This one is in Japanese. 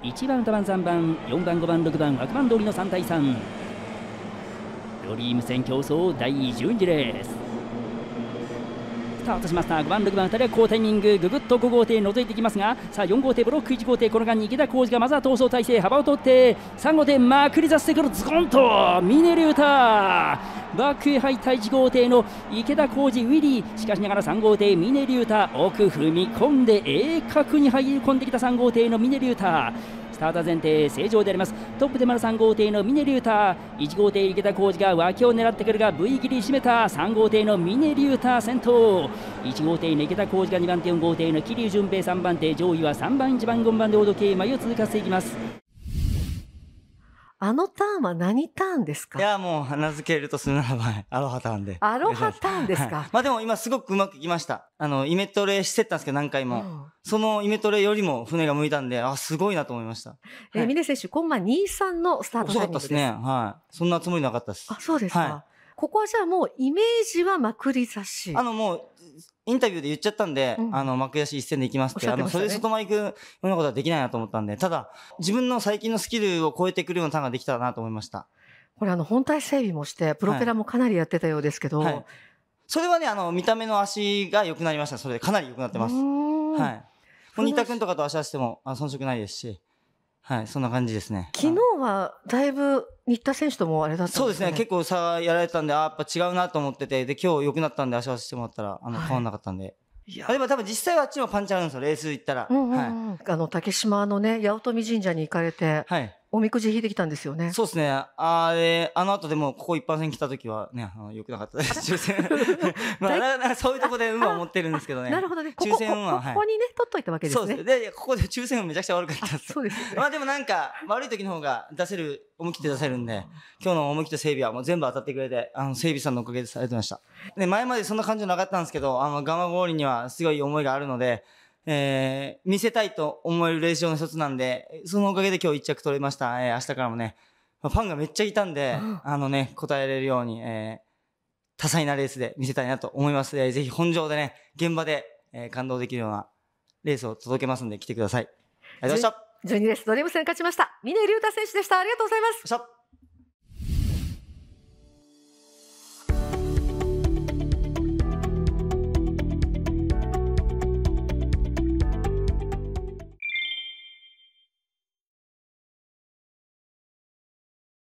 1番、2番、3番、4番、5番、6番、枠番通りの3対3。ドリーム戦競争第12レー。スタートしました5番、6番2人は好タイミングぐぐっと5号艇覗いていきますがさあ4号艇ブロック1号艇この間に池田浩二がまずは逃走体制幅を取って3号艇まくり出してくるズコンとミネリュータバックへ入った1号艇の池田浩二ウィリー。しかしながら3号艇ミネリュータ奥踏み込んで鋭角に入り込んできた3号艇のミネリュータ。スターター前提正常であります。トップで丸3号艇のミネリュータ1号艇池田浩二が脇を狙ってくるが V 切り締めた。3号艇のミネリュータ先頭。1号艇の池田浩二が2番手4号艇の桐生純平3番手。上位は3番1番5番で大時計前を通過していきます。あのターンは何ターンですか？いや、もう、名付けるとするならば、アロハターンで。アロハターンですか？はいまあでも今すごくうまくいきました。あの、イメトレしてったんですけど何回も。うんそのイメトレよりも船が向いたんで、あ、すごいなと思いました。えー、峰選手、コンマ23のスタートタイミングです。遅かったですね。はい。そんなつもりなかったです。あ、そうですか。はここはじゃあもうイメージはまくり差し。あのもう、インタビューで言っちゃったんで、うんあの、幕足一戦で行きますっ、てってましたねそれで外前行くようなことはできないなと思ったんで、ただ、自分の最近のスキルを超えてくるようなターンができたらなと思いました。これあの本体整備もして、プロペラもかなりやってたようですけど。はい。それはね、あの、見た目の足が良くなりました。それでかなり良くなってます。はい。もう新田君とかと足合わせても、あ遜色ないですし、はい、そんな感じですね。昨日はだいぶ新田選手ともあれだったんそうですね、結構差やられたんで、あやっぱ違うなと思ってて、で、今日良くなったんで足合わせしてもらったら、あの、はい変わんなかったんで。いやあでも多分実際はあっちもパンチあるんですよ、レース行ったら。うんうんはい。うんあの竹島のね八乙女神社に行かれてはい。おみくじ引いてきたんですよね。そうですね。あれ、あの後でも、ここ一般戦来た時はね、あの、良くなかったです。抽選。まあ、ななそういうとこで運は持ってるんですけどね。なるほどね。抽選運は、ここにね取っといたわけですね。そうです。で、ここで抽選運めちゃくちゃ悪かったあです。そうですよね。まあでもなんか、悪い時の方が出せる、思い切って出せるんで、今日の思い切った整備はもう全部当たってくれて、あの、整備さんのおかげです。ありがとうございました。で、前までそんな感じなかったんですけど、あの、ガマゴーリにはすごい思いがあるので、えー、見せたいと思えるレース場の一つなんで、そのおかげで今日一着取れました。えー、明日からもね、ファンがめっちゃいたんで、うんあのね、答えれるように、えー、多彩なレースで見せたいなと思います。えーぜひ本場でね、現場で、えー感動できるようなレースを届けますんで来てください。ありがとうございました。12レースドリーム戦勝ちました峰竜太選手でした。ありがとうございます。